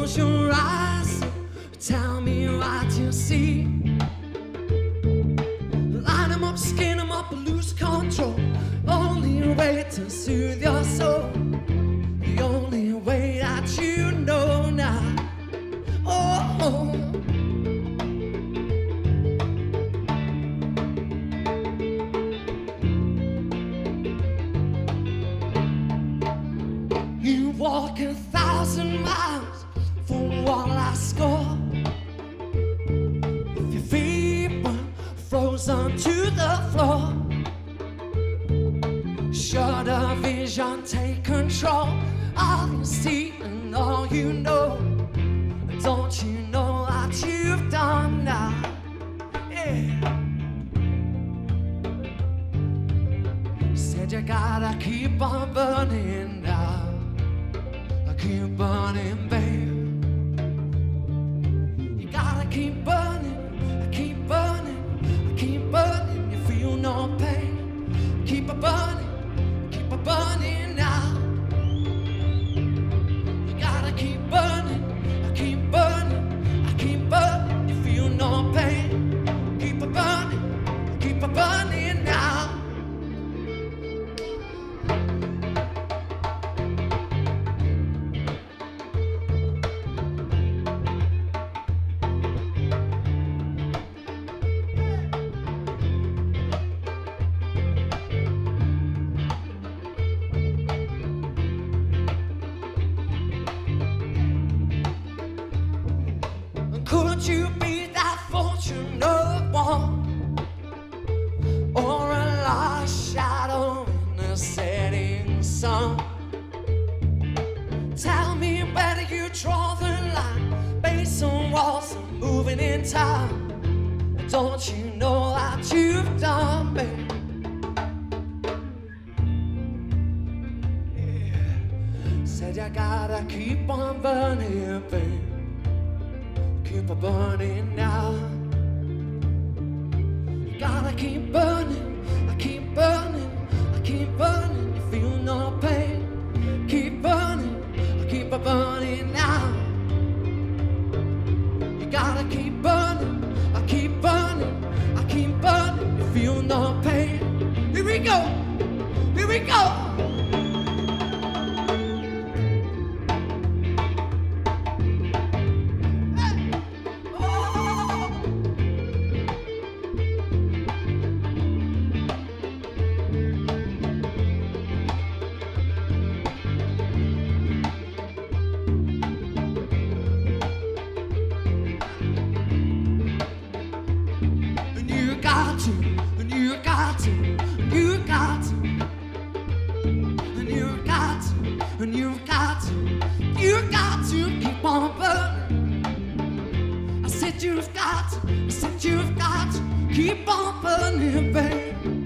Close your eyes, tell me what you see. Line 'em up, skin 'em up, lose control. Only way to soothe your soul. The only way that you know now. Oh. You walk floor, shut a vision, take control. All you see and all you know. Don't you know what you've done now? Yeah. Said you gotta keep on burning now. Keep burning, babe. Keep burning, moving in time. Don't you know what you've done, babe? Yeah. Said you gotta keep on burning, babe keep on burning now. You gotta keep burning, we go. I said you've got I said you've got keep on burning, babe.